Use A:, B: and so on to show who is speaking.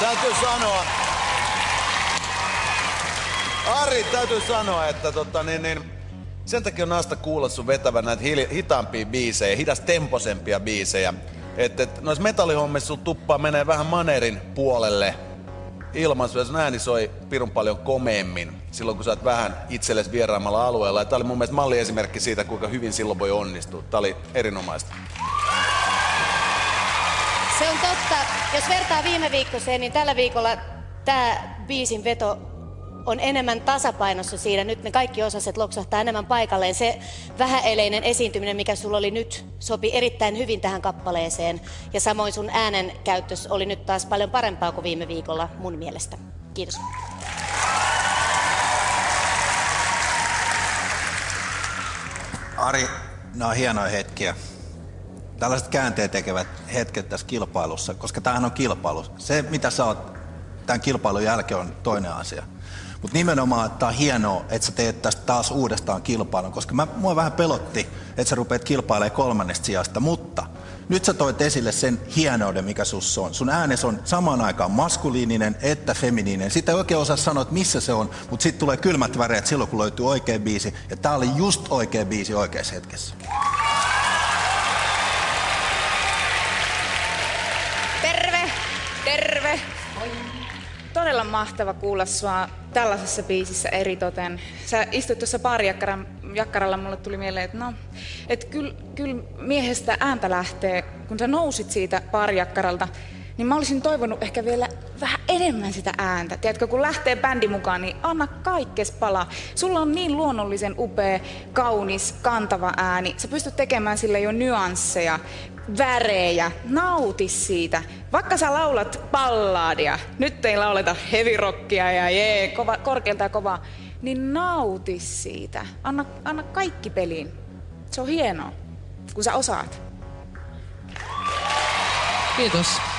A: täytyy sanoa, Ari, täytyy sanoa, että tota, niin, niin, sen takia on naasta kuulla sun vetävän näitä hitaampia biisejä, hidastemposempia biisejä. Että et, noissa metallihommissa sun tuppaa menee vähän manerin puolelle ja sun ääni soi pirun paljon komeemmin silloin, kun sä oot vähän itsellesi vieraammalla alueella. Ja tää oli mun mielestä malliesimerkki siitä, kuinka hyvin silloin voi onnistua. Tää oli erinomaista.
B: Se on totta. Jos vertaa viime viikkoiseen, niin tällä viikolla tämä biisin veto on enemmän tasapainossa siinä. Nyt ne kaikki osaset loksahtaa enemmän paikalleen. Se vähäeleinen esiintyminen, mikä sulla oli nyt, sopi erittäin hyvin tähän kappaleeseen. Ja samoin sun äänen käyttös oli nyt taas paljon parempaa kuin viime viikolla mun mielestä. Kiitos.
C: Ari, nämä on hienoja hetkiä. Tällaiset käänteen tekevät hetket tässä kilpailussa, koska tämähän on kilpailu. Se, mitä sä oot tämän kilpailun jälkeen, on toinen asia. Mutta nimenomaan, että on hienoa, että sä teet tästä taas uudestaan kilpailun, koska mä, mua vähän pelotti, että sä rupeat kilpailemaan kolmannesta sijasta, mutta nyt sä toit esille sen hienouden, mikä sus on. Sun äänes on samaan aikaan maskuliininen että feminiininen. Sitä ei oikein osaa sanoa, että missä se on, mutta sitten tulee kylmät väreet silloin, kun löytyy oikea biisi. Ja tää oli just oikea biisi oikeassa hetkessä.
D: Terve! Todella mahtava kuulla sua tällaisessa biisissä eritoten. Sä istuit tuossa baarijakkaran jakkaralla, mulle tuli mieleen, että no, että kyllä kyl miehestä ääntä lähtee, kun sä nousit siitä baarijakkaralta, niin mä olisin toivonut ehkä vielä vähän enemmän sitä ääntä. Tiedätkö, kun lähtee bändi mukaan, niin anna kaikkes palaa. Sulla on niin luonnollisen upea, kaunis, kantava ääni. Sä pystyt tekemään sille jo nyansseja, värejä. Nauti siitä. Vaikka sä laulat balladia, nyt ei lauleta heavy ja jee, kova, korkealta ja kovaa, niin nauti siitä. Anna, anna kaikki peliin. Se on hienoa, kun sä osaat.
E: Kiitos.